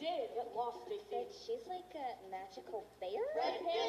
did lost she's like a magical fairy? Red hair.